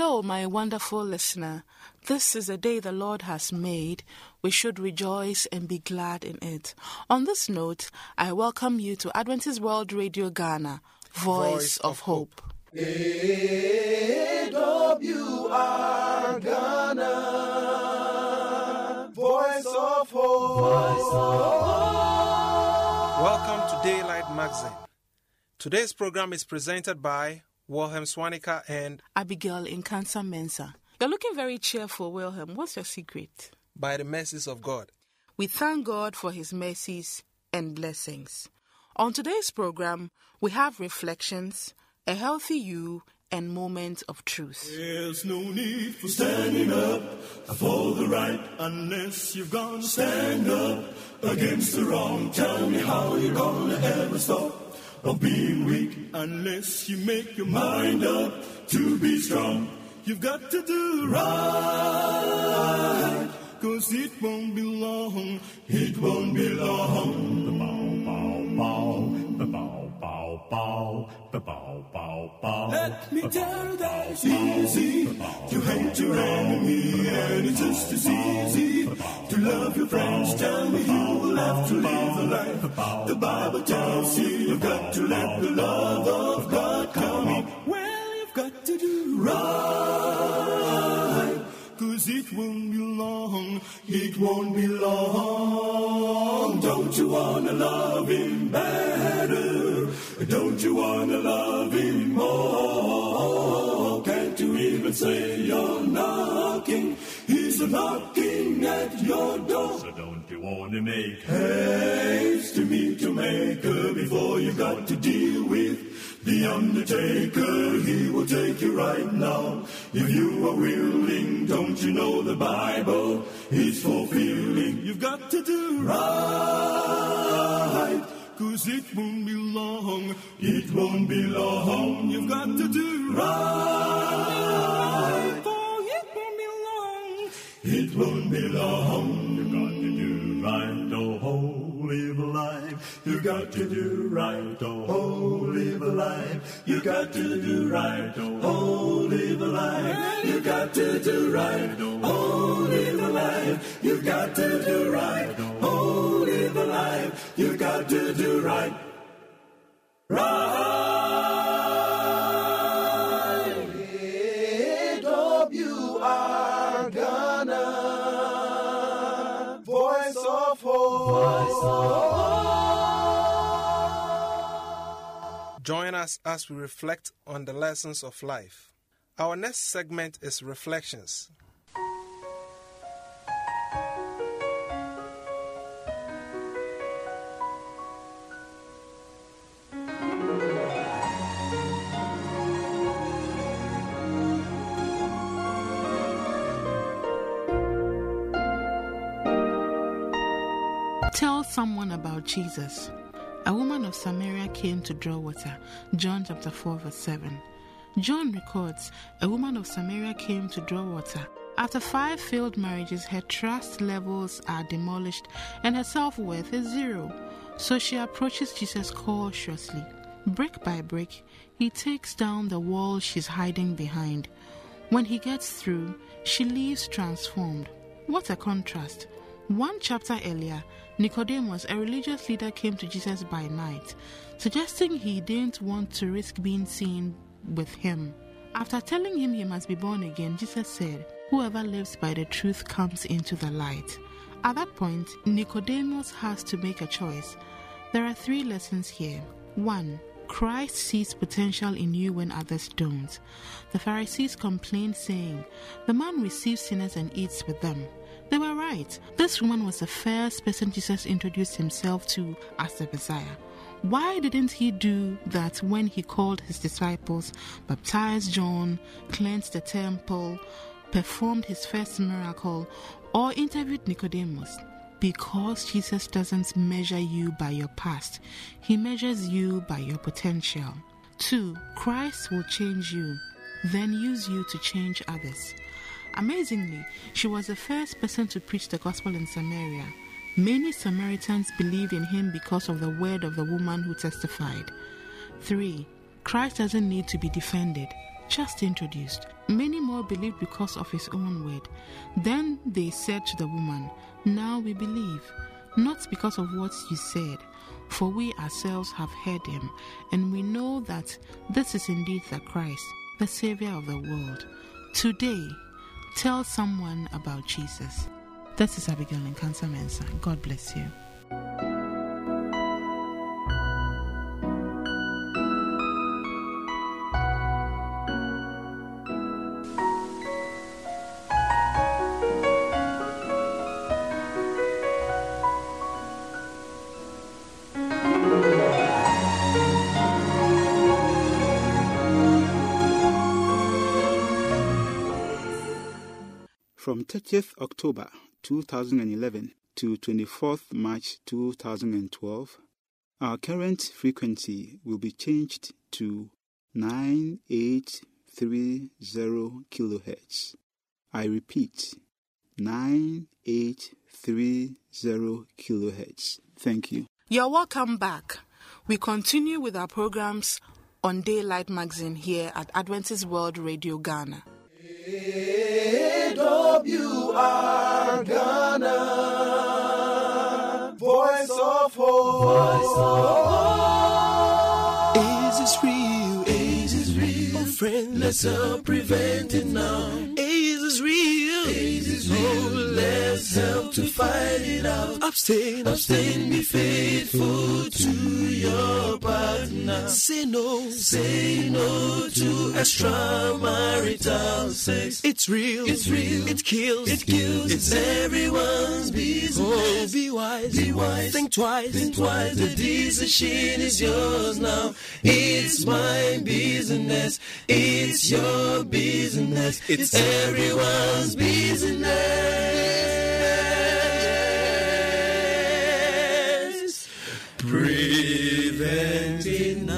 Hello, my wonderful listener. This is a day the Lord has made. We should rejoice and be glad in it. On this note, I welcome you to Adventist World Radio Ghana, Voice, Voice of, Hope. AWR Ghana, Voice of Hope. Voice of Hope. Welcome to Daylight Magazine. Today's program is presented by Wilhelm Swanika and Abigail Nkansa Mensa. You're looking very cheerful, Wilhelm. What's your secret? By the mercies of God. We thank God for His mercies and blessings. On today's program, we have reflections, a healthy you, and moments of truth. There's no need for standing up for the right unless you've gone stand up against the wrong. Tell me how you're gonna ever stop of being weak unless you make your mind up to be strong. You've got to do right, cause it won't be long, it won't be long. Let me tell you that it's easy to hate your enemy, and it's just as easy to love your friends. Tell me you will have to live a life. The Bible tells you you've got to let the love of God come in. Well, you've got to do right, cause it won't be long, it won't be long. Don't you wanna love him better? Don't you wanna love him more? Can't you even say you're knocking? He's a knocking at your door. So don't you wanna make haste to meet your maker before you've got to deal with the undertaker? He will take you right now. If you are willing, don't you know the Bible is fulfilling? You've got to do right. Cause it won't be long, it won't be long. You've got to do right. For it won't be long, it won't be long. You've got to do right, oh, oh, live a life. You got to do right, oh, oh, live a life. You got to do right, oh, oh, live a life. You got to do right, oh, live a life. You got to do right, oh, live life. You got to do right. Right. AWR Ghana, Voice of Hope. Voice of Hope. Join us as we reflect on the lessons of life. Our next segment is Reflections. Someone about Jesus. A woman of Samaria came to draw water. John chapter 4, verse 7. John records a woman of Samaria came to draw water. After five failed marriages, her trust levels are demolished and her self worth is zero. So she approaches Jesus cautiously. Brick by brick, he takes down the wall she's hiding behind. When he gets through, she leaves transformed. What a contrast! One chapter earlier, Nicodemus, a religious leader, came to Jesus by night, suggesting he didn't want to risk being seen with him. After telling him he must be born again, Jesus said, Whoever lives by the truth comes into the light. At that point, Nicodemus has to make a choice. There are three lessons here. 1. Christ sees potential in you when others don't. The Pharisees complained, saying, The man receives sinners and eats with them. They were right. This woman was the first person Jesus introduced himself to as the Messiah. Why didn't he do that when he called his disciples, baptized John, cleansed the temple, performed his first miracle, or interviewed Nicodemus? Because Jesus doesn't measure you by your past, he measures you by your potential. 2. Christ will change you, then use you to change others. Amazingly, she was the first person to preach the gospel in Samaria. Many Samaritans believed in him because of the word of the woman who testified. 3. Christ doesn't need to be defended. just introduced. Many more believed because of his own word. Then they said to the woman, Now we believe, not because of what you said, for we ourselves have heard him, and we know that this is indeed the Christ, the Savior of the world. Today, tell someone about Jesus. This is Abigail Nkansa Mensa. God bless you. From 30th October 2011 to 24th March 2012, our current frequency will be changed to 9830 kHz. I repeat, 9830 kHz. Thank you. You're welcome back. We continue with our programs on Daylight Magazine here at Adventist World Radio Ghana. AWR Ghana, voice of hope. AIDS is this real, is real. Oh, friend, let's help prevent it now. AIDS is real, AIDS is real. Oh, let's help to fight it out. Abstain, abstain, be faithful to your partner. Say no, say no to extramarital sex. It's real, it's real. It kills, it kills. It's everyone's business. Oh, be wise, be wise. Think twice, think twice. The decision is yours now. It's my business. It's your business. It's everyone's business. Prevent it now.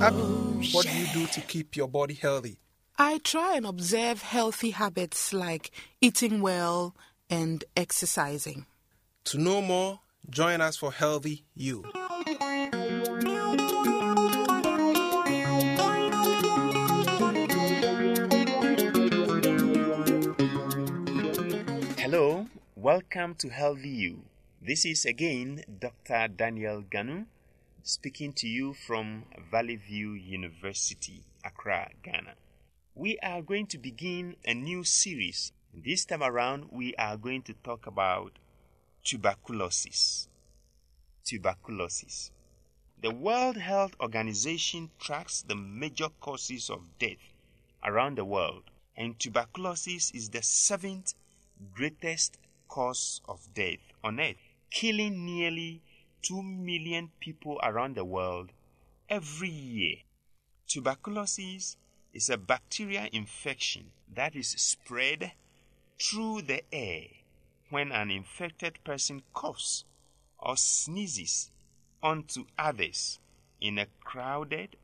Abby, what do you do to keep your body healthy? I try and observe healthy habits like eating well and exercising. To know more, join us for Healthy You. Welcome to Healthy You. This is again Dr. Daniel Ganu speaking to you from Valley View University, Accra, Ghana. We are going to begin a new series. This time around, we are going to talk about tuberculosis. Tuberculosis. The World Health Organization tracks the major causes of death around the world, and tuberculosis is the seventh greatest cause of death on earth, killing nearly 2 million people around the world every year. Tuberculosis is a bacterial infection that is spread through the air when an infected person coughs or sneezes onto others in a crowded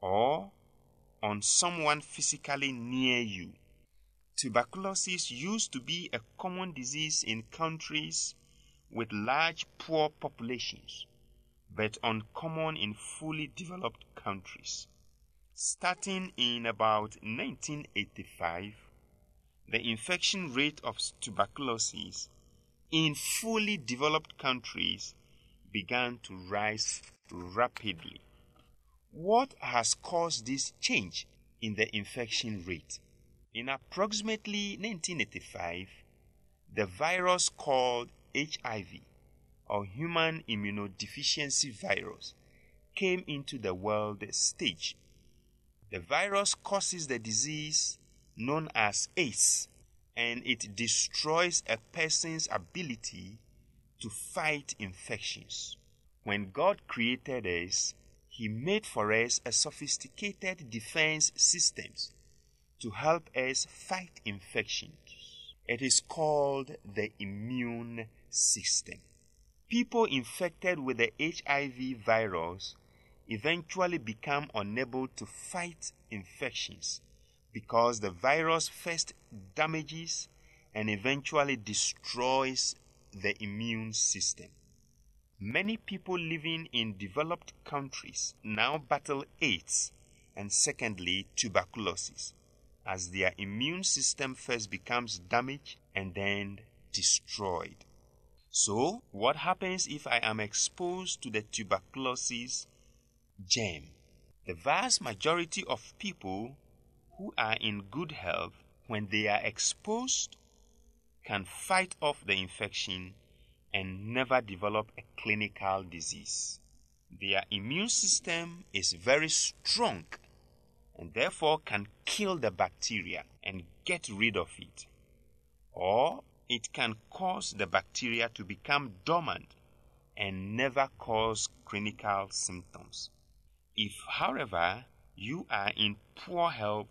or on someone physically near you. Tuberculosis used to be a common disease in countries with large poor populations, but uncommon in fully developed countries. Starting in about 1985, the infection rate of tuberculosis in fully developed countries began to rise rapidly. What has caused this change in the infection rate? In approximately 1985, the virus called HIV or human immunodeficiency virus came into the world stage. The virus causes the disease known as AIDS and it destroys a person's ability to fight infections. When God created us, He made for us a sophisticated defense systems to help us fight infections. It is called the immune system. People infected with the HIV virus eventually become unable to fight infections because the virus first damages and eventually destroys the immune system. Many people living in developed countries now battle AIDS and secondly, tuberculosis, as their immune system first becomes damaged and then destroyed. So, what happens if I am exposed to the tuberculosis germ? The vast majority of people who are in good health, when they are exposed, can fight off the infection and never develop a clinical disease. Their immune system is very strong and therefore can kill the bacteria and get rid of it. Or it can cause the bacteria to become dormant and never cause clinical symptoms. If, however, you are in poor health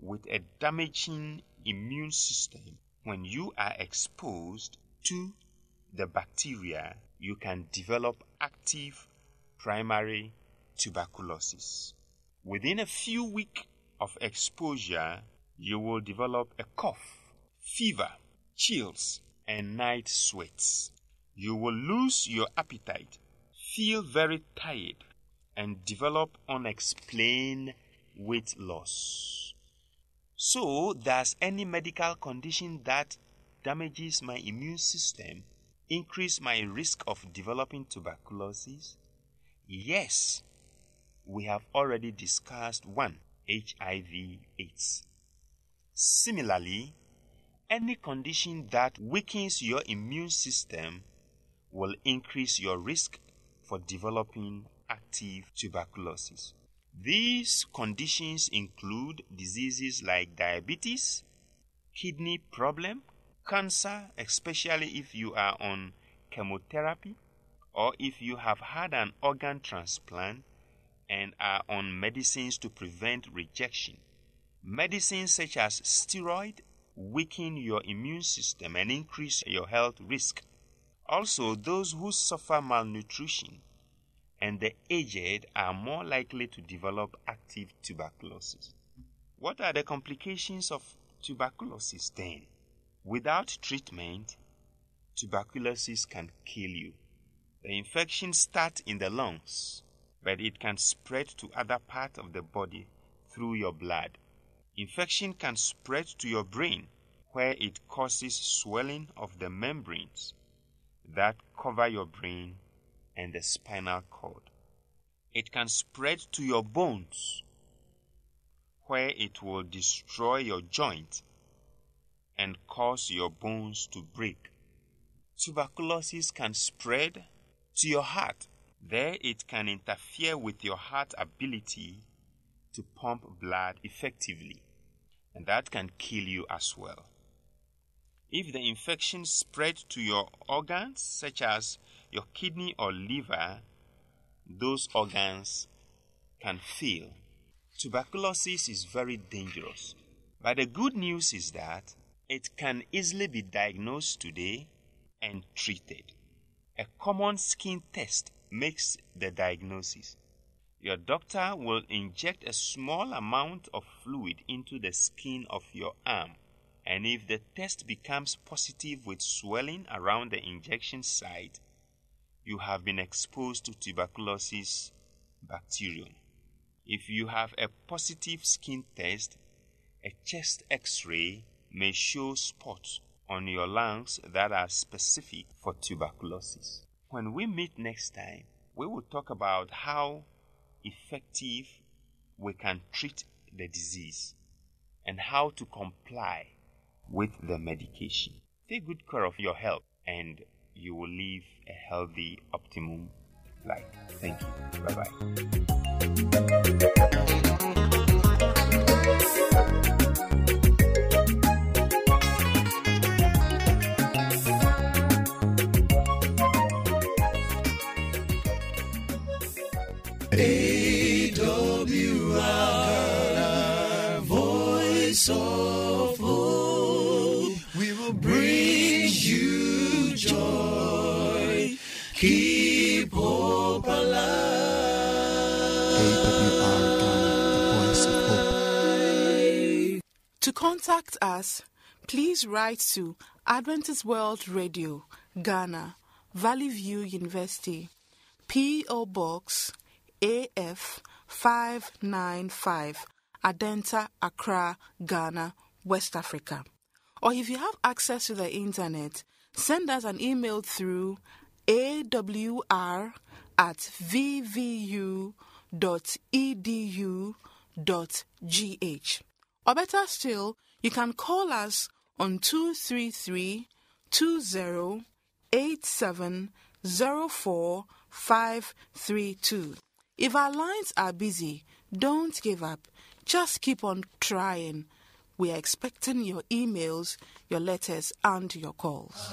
with a damaging immune system, when you are exposed to the bacteria, you can develop active primary tuberculosis. Within a few weeks of exposure, you will develop a cough, fever, chills, and night sweats. You will lose your appetite, feel very tired, and develop unexplained weight loss. So, does any medical condition that damages my immune system increase my risk of developing tuberculosis? Yes, we have already discussed one HIV AIDS. Similarly, any condition that weakens your immune system will increase your risk for developing active tuberculosis. These conditions include diseases like diabetes, kidney problem, cancer, especially if you are on chemotherapy or if you have had an organ transplant and are on medicines to prevent rejection. Medicines such as steroid weaken your immune system and increase your health risk. Also, those who suffer malnutrition and the aged are more likely to develop active tuberculosis. What are the complications of tuberculosis then? Without treatment, tuberculosis can kill you. The infection starts in the lungs, but it can spread to other parts of the body through your blood. Infection can spread to your brain, where it causes swelling of the membranes that cover your brain and the spinal cord. It can spread to your bones, where it will destroy your joint and cause your bones to break. Tuberculosis can spread to your heart. There it can interfere with your heart ability to pump blood effectively, and that can kill you as well. If the infection spreads to your organs, such as your kidney or liver, those organs can fail. Tuberculosis is very dangerous. But the good news is that it can easily be diagnosed today and treated. A common skin test makes the diagnosis. Your doctor will inject a small amount of fluid into the skin of your arm, and if the test becomes positive with swelling around the injection site, you have been exposed to tuberculosis bacterium. If you have a positive skin test, a chest x ray may show spots on your lungs that are specific for tuberculosis. When we meet next time, we will talk about how effective we can treat the disease and how to comply with the medication. Take good care of your health and you will live a healthy, optimum life. Thank you. Bye bye. AWR, voice of hope, we will bring you joy. Keep hope alive. AWR voice of hope. To contact us, please write to Adventist World Radio, Ghana, Valley View University, P.O. Box AF 595 Adenta, Accra, Ghana, West Africa. Or if you have access to the internet, send us an email through awr at vvu.edu.gh. Or better still, you can call us on 233 20 87 04 532. If our lines are busy, don't give up. Just keep on trying. We are expecting your emails, your letters, and your calls.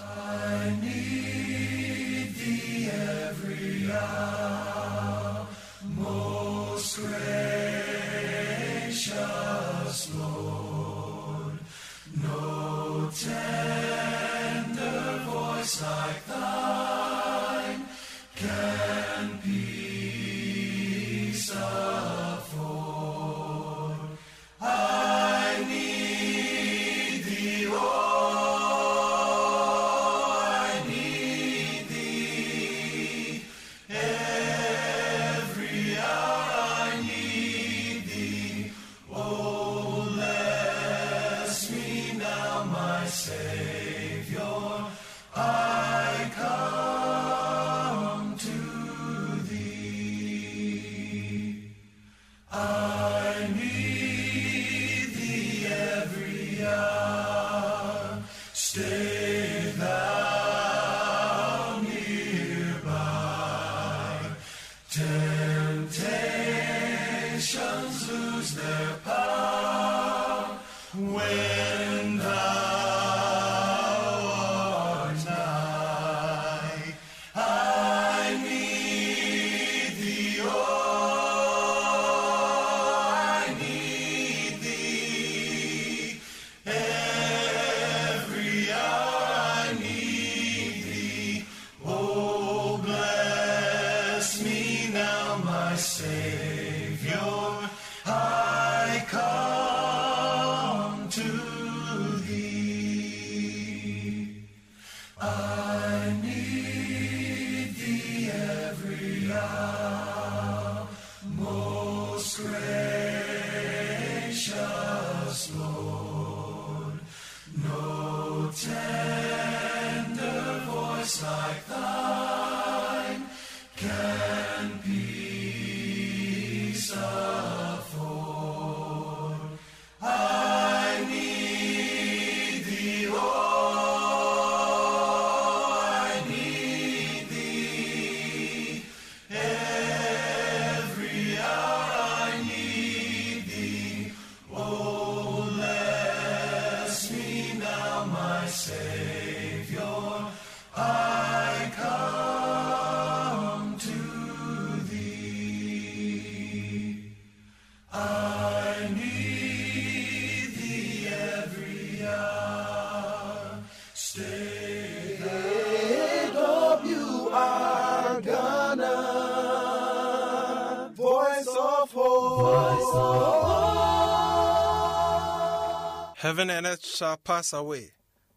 Heaven and earth shall pass away,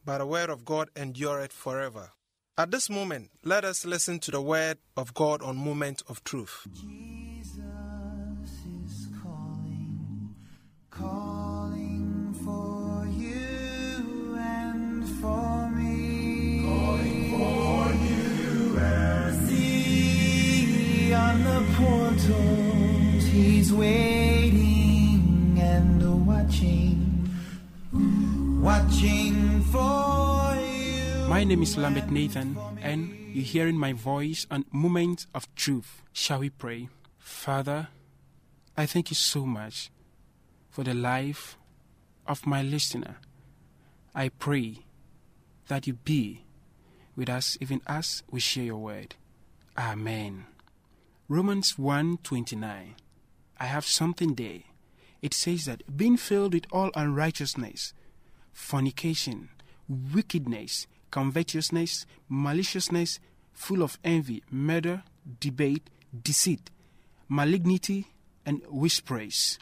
but the word of God endureth forever. At this moment, let us listen to the word of God on Moment of Truth. Jesus is calling, calling for you and for me. Calling for you and See on the portals, he's waiting and watching, watching for you. My name is Lambert Nathan, and you're hearing my voice on Moment of Truth. Shall we pray? Father, I thank you so much for the life of my listener. I pray that you be with us even as we share your word. Amen. Romans 1:29. I have something there. It says that being filled with all unrighteousness, fornication, wickedness, covetousness, maliciousness, full of envy, murder, debate, deceit, malignity, and whisperers.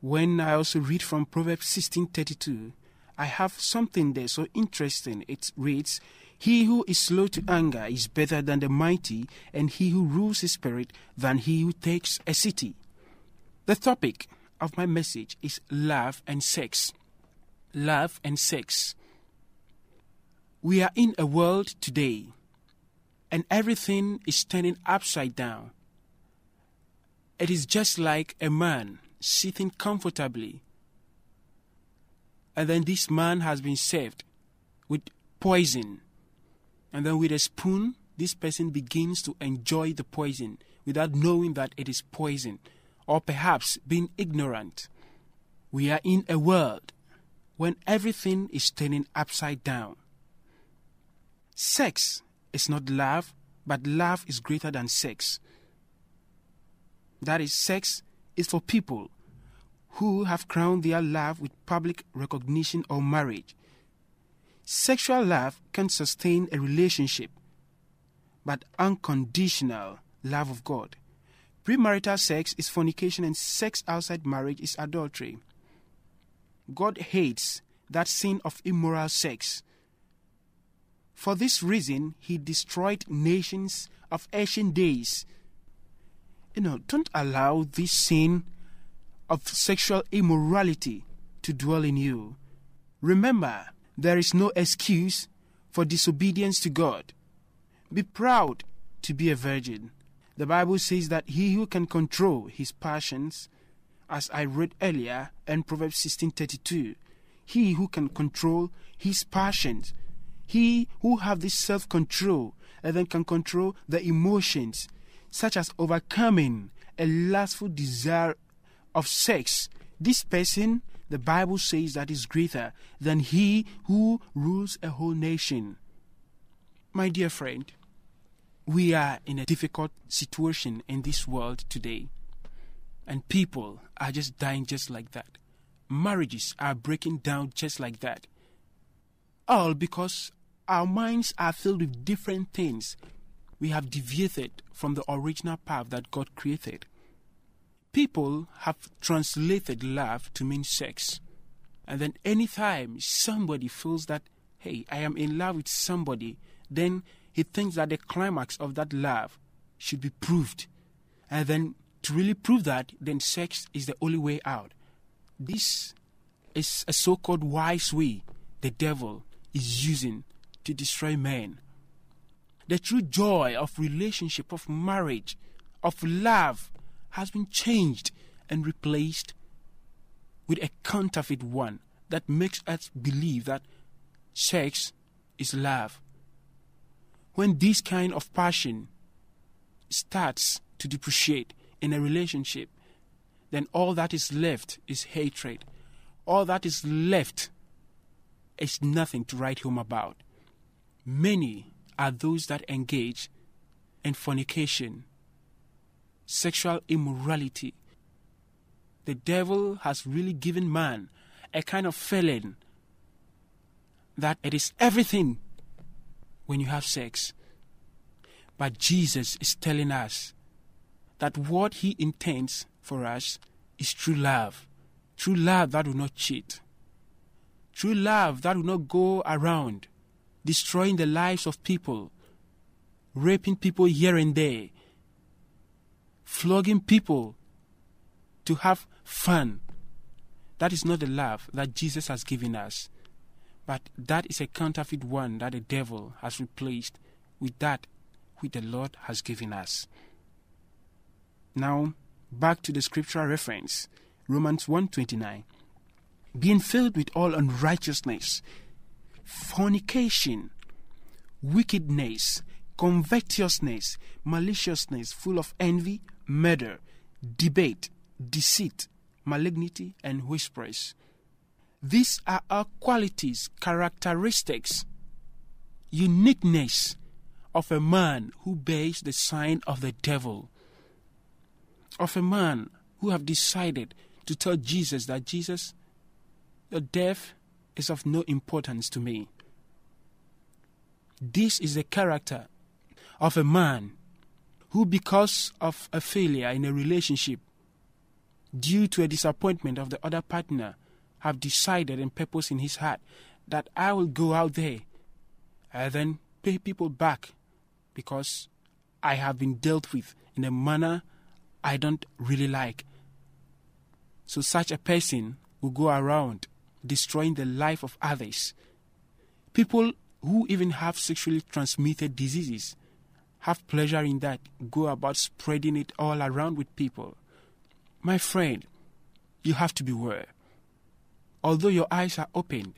When I also read from Proverbs 16:32, I have something there so interesting. It reads, "He who is slow to anger is better than the mighty, and he who rules his spirit than he who takes a city." The topic of my message is love and sex. Love and sex. We are in a world today, and everything is turning upside down. It is just like a man sitting comfortably, and then this man has been served with poison, and then with a spoon, this person begins to enjoy the poison without knowing that it is poison, or perhaps being ignorant. We are in a world when everything is turning upside down. Sex is not love, but love is greater than sex. That is, sex is for people who have crowned their love with public recognition or marriage. Sexual love can sustain a relationship, but unconditional love of God. Premarital sex is fornication, and sex outside marriage is adultery. God hates that sin of immoral sex. For this reason, he destroyed nations of ancient days. You know, don't allow this sin of sexual immorality to dwell in you. Remember, there is no excuse for disobedience to God. Be proud to be a virgin. The Bible says that he who can control his passions, as I read earlier in Proverbs 16:32, he who can control his passions, he who have this self-control and then can control the emotions, such as overcoming a lustful desire of sex, this person, the Bible says that is greater than he who rules a whole nation. My dear friend, we are in a difficult situation in this world today, and people are just dying just like that. Marriages are breaking down just like that. All because our minds are filled with different things. We have deviated from the original path that God created. People have translated love to mean sex. And then anytime somebody feels that, hey, I am in love with somebody, then he thinks that the climax of that love should be proved. And then to really prove that, then sex is the only way out. This is a so called wise way the devil is using to destroy men. The true joy of relationship, of marriage, of love has been changed and replaced with a counterfeit one that makes us believe that sex is love. When this kind of passion starts to depreciate in a relationship, then all that is left is hatred. All that is left is nothing to write home about. Many are those that engage in fornication, sexual immorality. The devil has really given man a kind of feeling that it is everything when you have sex. But Jesus is telling us that what he intends for us is true love. True love that will not cheat. True love that will not go around destroying the lives of people, raping people here and there, flogging people to have fun. That is not the love that Jesus has given us. But that is a counterfeit one that the devil has replaced with that which the Lord has given us. Now, back to the scriptural reference, Romans 1:29. Being filled with all unrighteousness, fornication, wickedness, covetousness, maliciousness, full of envy, murder, debate, deceit, malignity, and whispers. These are all qualities, characteristics, uniqueness of a man who bears the sign of the devil, of a man who have decided to tell Jesus that Jesus, your death is of no importance to me. This is the character of a man who, because of a failure in a relationship, due to a disappointment of the other partner, have decided and purpose in his heart that I will go out there and then pay people back because I have been dealt with in a manner I don't really like. So such a person will go around destroying the life of others. People who even have sexually transmitted diseases have pleasure in that, go about spreading it all around with people. My friend, you have to beware. Although your eyes are opened,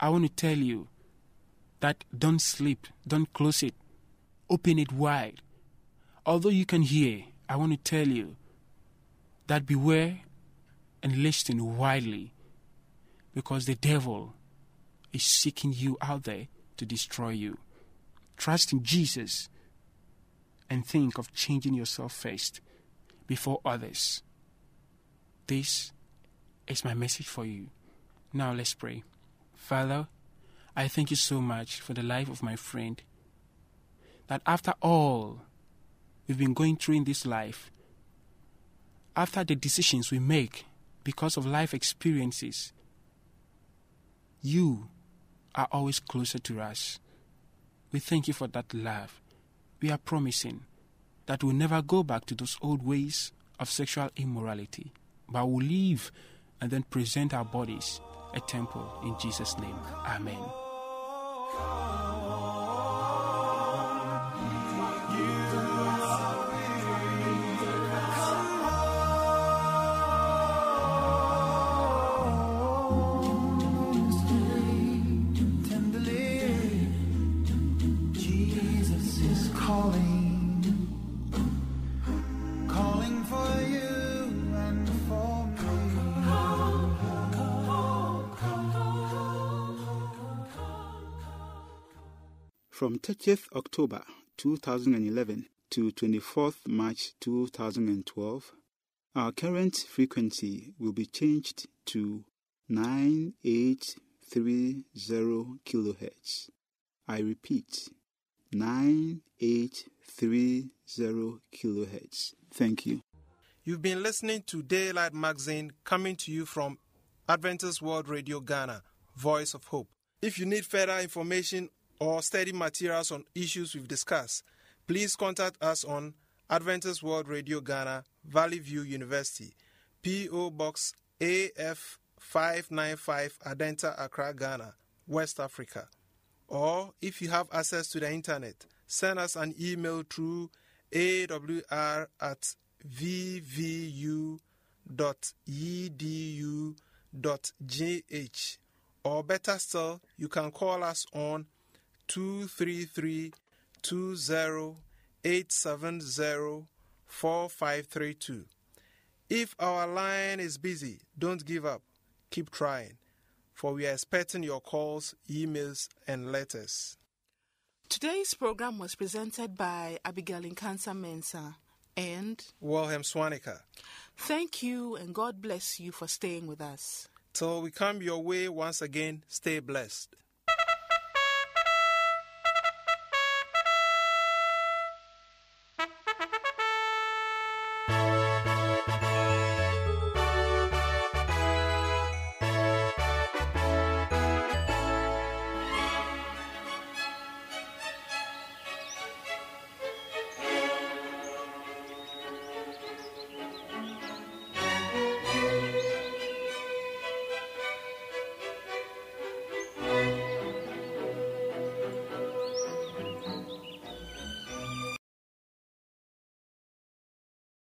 I want to tell you that don't sleep, don't close it, open it wide. Although you can hear, I want to tell you that beware and listen widely because the devil is seeking you out there to destroy you. Trust in Jesus and think of changing yourself first before others. This is my message for you. Now let's pray. Father, I thank you so much for the life of my friend. That after all we've been going through in this life, after the decisions we make because of life experiences, you are always closer to us. We thank you for that love. We are promising that we'll never go back to those old ways of sexual immorality, but we'll live and then present our bodies a temple in Jesus' name. Amen. From 30th October 2011 to 24th March 2012, our current frequency will be changed to 9830 kHz. I repeat, 9830 kHz. Thank you. You've been listening to Daylight Magazine coming to you from Adventist World Radio Ghana, Voice of Hope. If you need further information or study materials on issues we've discussed, please contact us on Adventist World Radio Ghana, Valley View University, P.O. Box AF 595 Adenta Accra, Ghana, West Africa. Or if you have access to the internet, send us an email through awr at vvu.edu.gh. Or better still, you can call us on 233 20 870 4532. If our line is busy, don't give up. Keep trying, for we are expecting your calls, emails, and letters. Today's program was presented by Abigail Nkansa Mensa and Wilhelm Swanika. thank you and God bless you for staying with us. Till we come your way once again, stay blessed.